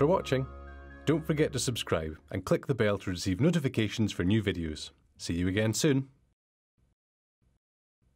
For watching. Don't forget to subscribe and click the bell to receive notifications for new videos. See you again soon.